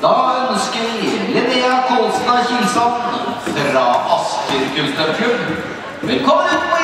Da ønsker Linnea Kolsen av Kilsand fra Asker Kunstnerklubb. Velkommen ut på